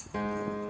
Música